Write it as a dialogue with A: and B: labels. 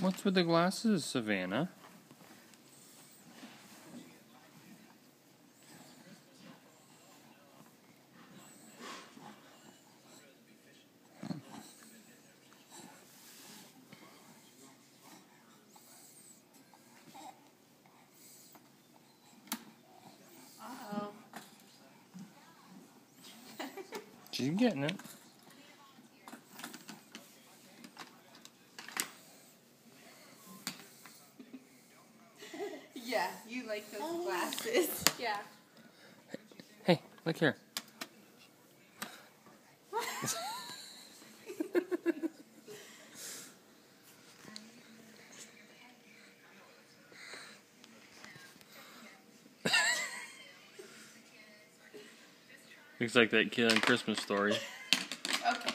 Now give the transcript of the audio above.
A: What's with the glasses, Savannah?
B: Uh-oh.
A: She's getting it.
B: Yeah, you like those oh. glasses. Yeah.
A: Hey, look here. Looks like that kid in Christmas story.
B: Okay.